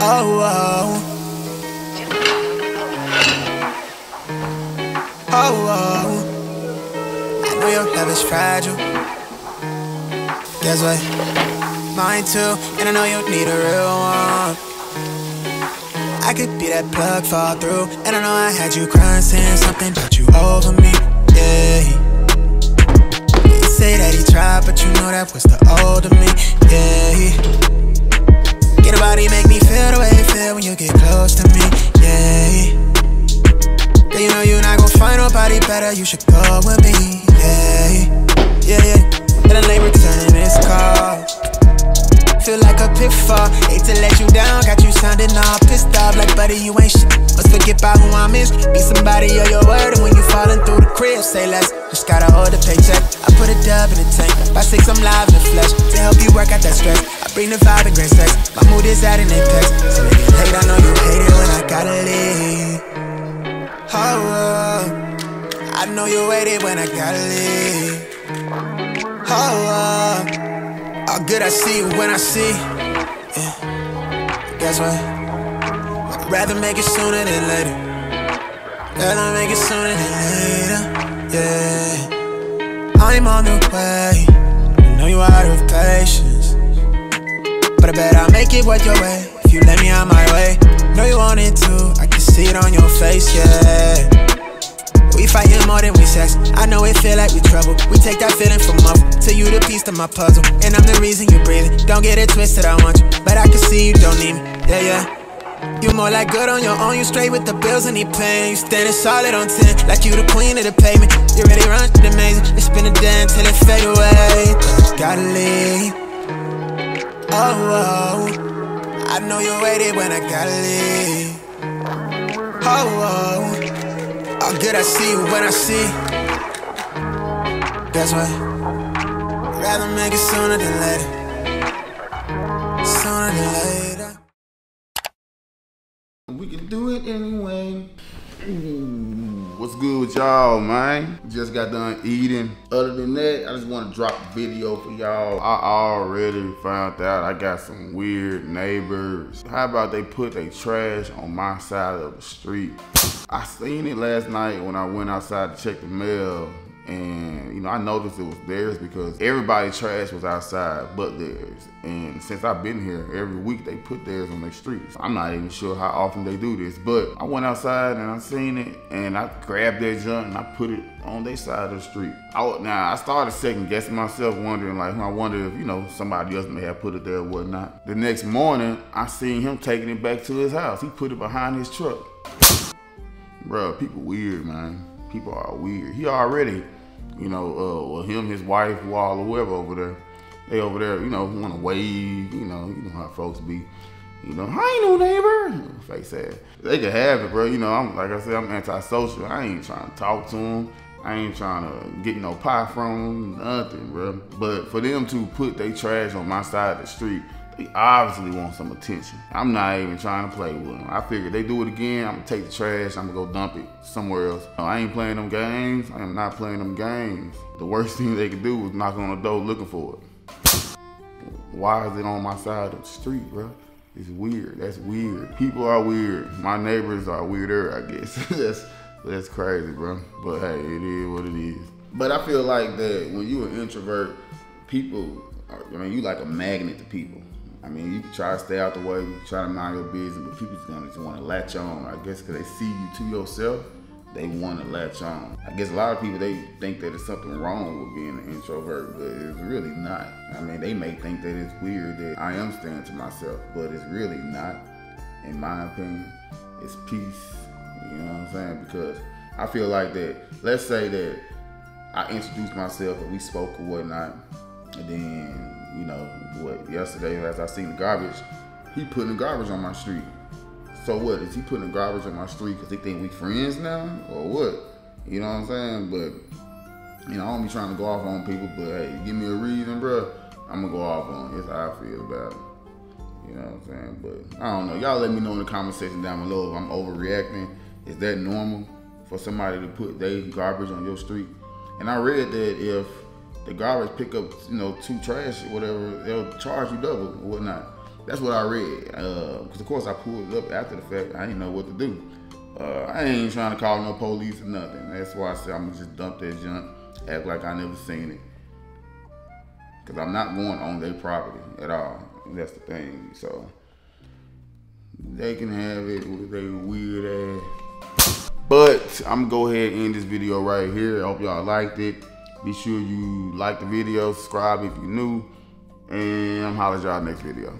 Oh, oh. Oh, oh. I know your love is fragile. Guess what? Mine too, and I know you need a real one. I could be that plug fall through, and I know I had you crying, saying something about you over me. Yeah. Say that he tried, but you know that was the older me. Yeah. Better. You should go with me. Yeah. Yeah, yeah. Let a late returning this call. Feel like a pitfall. Hate to let you down. Got you sounding all pissed off. Like, buddy, you ain't shit. Must forget about who I miss. Be somebody of your word. And when you falling through the crib, say less. Just gotta hold the paycheck. I put a dub in the tank. By six, I'm live in the flesh. To help you work out that stress. I bring the vibe and great sex. My mood is at an apex. So It when I gotta leave. Oh. Uh, All good, I see when I see. Yeah. Guess what? I'd rather make it sooner than later. Rather make it sooner than later. Yeah. I'm on the way. I know you out of patience. But I bet I'll make it worth your way if you let me out my way. Know you want it too. I can see it on your face, yeah. We fighting more than we sex. I know it feel like we trouble. We take that feeling from off. to you the piece to my puzzle. And I'm the reason you're breathing. Don't get it twisted, I want you. But I can see you don't need me. Yeah, yeah. You more like good on your own, you straight with the bills and the pain. You standing solid on 10, like you the queen of the pavement. You really run shit amazing. It's been a day until it fade away. Gotta leave. Oh, oh. I know you waited when I gotta leave. Oh, oh. All good, I see when I see. Guess what? Rather make it sooner than later. Sooner than later. We can do it anyway. Ooh, What's good with y'all, man? Just got done eating. Other than that, I just want to drop a video for y'all. I already found out I got some weird neighbors. How about they put their trash on my side of the street? I seen it last night when I went outside to check the mail. And you know, I noticed it was theirs because everybody's trash was outside but theirs. And since I've been here, every week they put theirs on their streets. I'm not even sure how often they do this, but I went outside and I seen it and I grabbed their junk and I put it on their side of the street. I, now I started second guessing myself, wondering like, I wonder if you know somebody else may have put it there or whatnot. The next morning, I seen him taking it back to his house. He put it behind his truck. Bro, people weird, man. People are weird. He already, you know, uh, well, him, his wife, Wall, or whoever over there, they over there, you know, want to wave, you know, you know how folks be. You know, I ain't no neighbor. Face ass. They can have it, bro. You know, I'm like I said, I'm antisocial. I ain't trying to talk to them. I ain't trying to get no pie from them, nothing, bro. But for them to put their trash on my side of the street, they obviously want some attention. I'm not even trying to play with them. I figured they do it again, I'm gonna take the trash, I'm gonna go dump it somewhere else. I ain't playing them games. I am not playing them games. The worst thing they could do is knock on the door looking for it. Why is it on my side of the street, bro? It's weird. That's weird. People are weird. My neighbors are weirder, I guess. that's that's crazy, bro. But hey, it is what it is. But I feel like that when you're an introvert, people, are, I mean, you like a magnet to people. I mean, you can try to stay out the way, you can try to mind your business, but people's gonna just want to latch on. I guess because they see you to yourself, they want to latch on. I guess a lot of people they think that it's something wrong with being an introvert, but it's really not. I mean, they may think that it's weird that I am staying to myself, but it's really not. In my opinion, it's peace. You know what I'm saying? Because I feel like that. Let's say that I introduced myself and we spoke or whatnot, and then you know what? Yesterday, as I seen the garbage, he putting the garbage on my street. So what? Is he putting the garbage on my street because he think we friends now, or what? You know what I'm saying? But you know, I don't be trying to go off on people, but hey, give me a reason, bro. I'm gonna go off on. it. That's how I feel about it. You know what I'm saying? But I don't know. Y'all let me know in the comment section down below if I'm overreacting. Is that normal for somebody to put their garbage on your street? And I read that if the garbage pick up, you know, two trash or whatever, they'll charge you double or whatnot. That's what I read. Because, uh, of course, I pulled it up after the fact. I didn't know what to do. Uh, I ain't trying to call no police or nothing. That's why I said I'm gonna just dump that junk, act like I never seen it. Cause I'm not going on their property at all. That's the thing. So they can have it with their weird ass. But I'm gonna go ahead and end this video right here. I hope y'all liked it. Be sure you like the video, subscribe if you're new, and I'm holler at y'all next video.